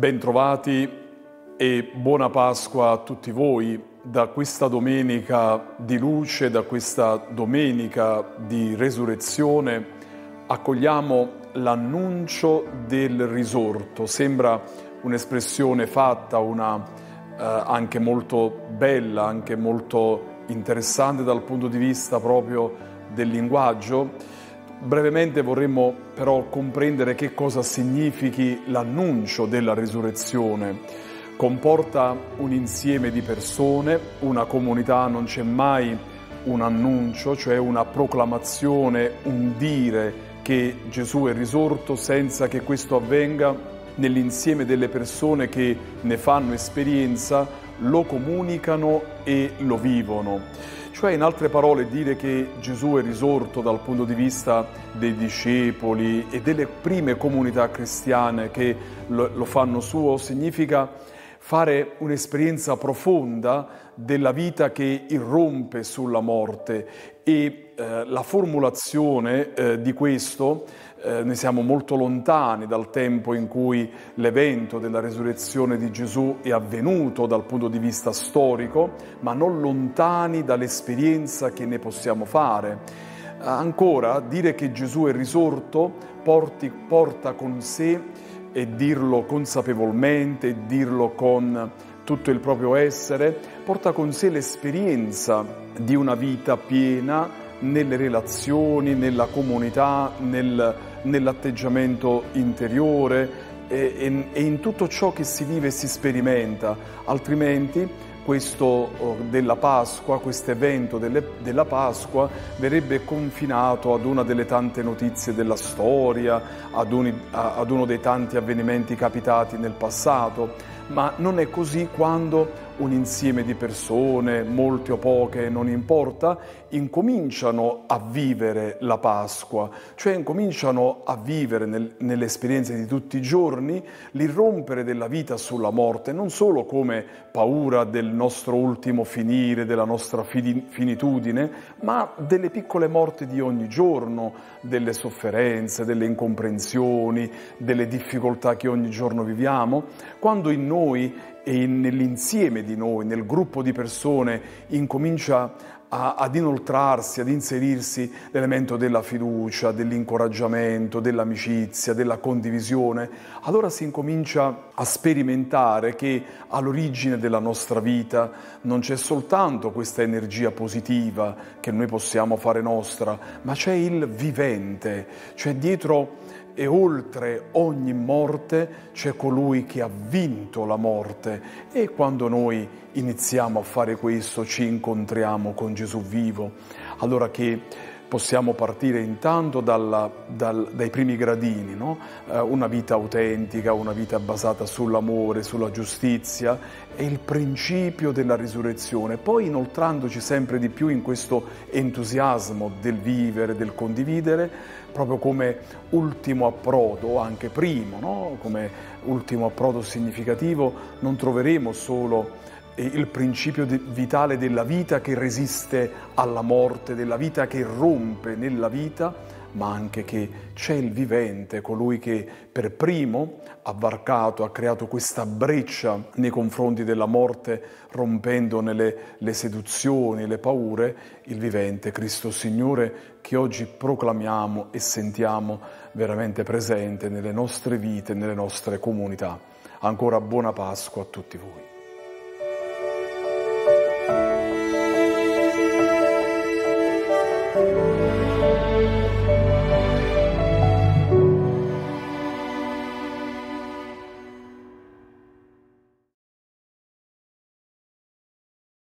Bentrovati e buona Pasqua a tutti voi da questa domenica di luce, da questa domenica di resurrezione. Accogliamo l'annuncio del risorto. Sembra un'espressione fatta, una, eh, anche molto bella, anche molto interessante dal punto di vista proprio del linguaggio Brevemente vorremmo però comprendere che cosa significhi l'annuncio della risurrezione. Comporta un insieme di persone, una comunità, non c'è mai un annuncio, cioè una proclamazione, un dire che Gesù è risorto senza che questo avvenga nell'insieme delle persone che ne fanno esperienza, lo comunicano e lo vivono. Cioè, in altre parole, dire che Gesù è risorto dal punto di vista dei discepoli e delle prime comunità cristiane che lo, fanno suo significa fare un'esperienza profonda della vita che irrompe sulla morte e eh, la formulazione eh, di questo eh, ne siamo molto lontani dal tempo in cui l'evento della resurrezione di Gesù è avvenuto dal punto di vista storico, ma non lontani dall'esperienza che ne possiamo fare. Ancora, dire che Gesù è risorto porti, porta con sé e dirlo consapevolmente, e dirlo con tutto il proprio essere, porta con sé l'esperienza di una vita piena nelle relazioni, nella comunità, nel, nell'atteggiamento interiore e, e, in tutto ciò che si vive e si sperimenta, altrimenti questo oh, della Pasqua, questo evento della Pasqua verrebbe confinato ad una delle tante notizie della storia, ad, un, ad uno dei tanti avvenimenti capitati nel passato, ma non è così quando un insieme di persone, molte o poche, non importa, incominciano a vivere la Pasqua, cioè incominciano a vivere nel, nelle di tutti i giorni l'irrompere della vita sulla morte, non solo come paura del nostro ultimo finire, della nostra finitudine, ma delle piccole morti di ogni giorno, delle sofferenze, delle incomprensioni, delle difficoltà che ogni giorno viviamo, quando in noi e nell'insieme di noi, nel gruppo di persone, incomincia a, ad inoltrarsi, ad inserirsi l'elemento della fiducia, dell'incoraggiamento, dell'amicizia, della condivisione, allora si incomincia a sperimentare che all'origine della nostra vita non c'è soltanto questa energia positiva che noi possiamo fare nostra, ma c'è il vivente, cioè dietro e oltre ogni morte c'è colui che ha vinto la morte. E quando noi iniziamo a fare questo ci incontriamo con Gesù vivo, allora che possiamo partire intanto dalla, dal, dai primi gradini, no? eh, una vita autentica, una vita basata sull'amore, sulla giustizia, è il principio della risurrezione, poi inoltrandoci sempre di più in questo entusiasmo del vivere, del condividere, proprio come ultimo approdo, anche primo, no? come ultimo approdo significativo, non troveremo solo il principio vitale della vita che resiste alla morte, della vita che rompe nella vita, ma anche che c'è il vivente, colui che per primo ha varcato, ha creato questa breccia nei confronti della morte, rompendo nelle le seduzioni, le paure, il vivente, Cristo Signore, che oggi proclamiamo e sentiamo veramente presente nelle nostre vite, nelle nostre comunità. Ancora buona Pasqua a tutti voi.